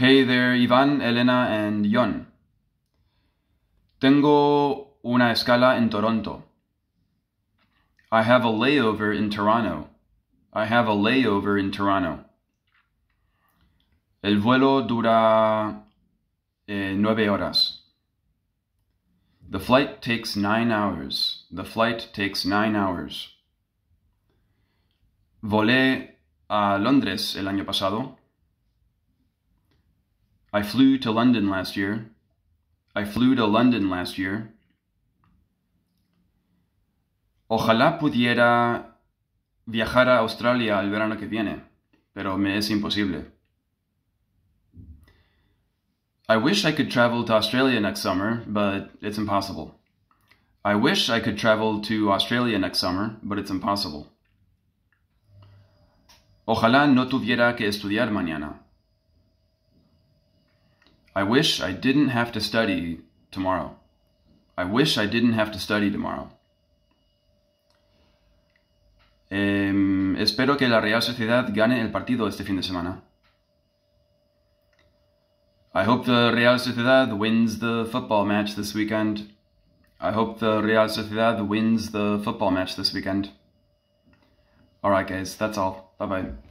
Hey there, Ivan, Elena, and Jon. Tengo una escala en Toronto. I have a layover in Toronto. I have a layover in Toronto. El vuelo dura eh, nueve horas. The flight takes nine hours. The flight takes nine hours. Volé a Londres el año pasado. I flew to London last year. I flew to London last year. Ojalá pudiera viajar a Australia el verano que viene, pero me es imposible. I wish I could travel to Australia next summer, but it's impossible. I wish I could travel to Australia next summer, but it's impossible. Ojalá no tuviera que estudiar mañana. I wish I didn't have to study tomorrow. I wish I didn't have to study tomorrow. Espero que la Real Sociedad gane el partido este fin de semana. I hope the Real Sociedad wins the football match this weekend. I hope the Real Sociedad wins the football match this weekend. Alright guys, that's all. Bye bye.